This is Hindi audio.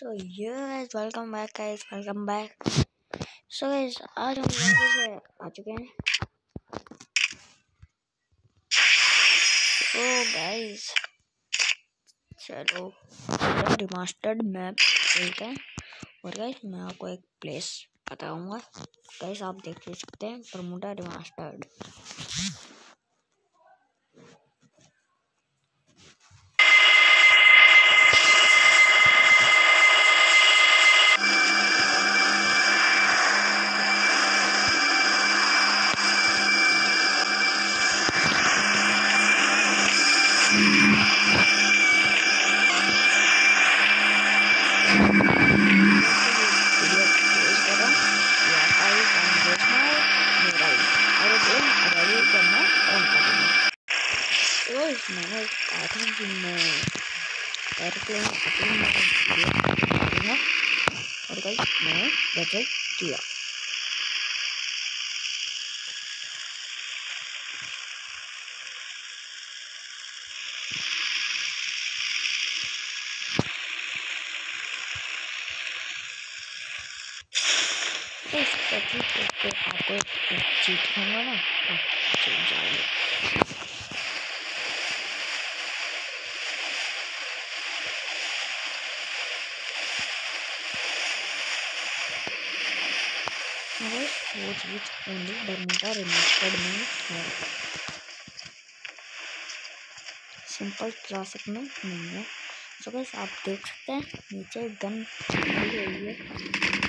So yes welcome back guys welcome back so guys आज हम वापस से आ चुके हैं सो गाइस चलो रिमास्टर्ड मैप खेलते हैं और गाइस मैं आपको एक प्लेस बताऊँगा गाइस आप देख सकते हैं प्रमोटा रिमास्टर्ड मैंने कहा था कि मैं एयरप्लेन अपनी और कल मैंने बजट किया इस पति को आपको ना आप चीट Bermuda Registered में है सिंपल क्लासिक में नहीं है। सो so आप देख सकते हैं, नीचे गन हुई है।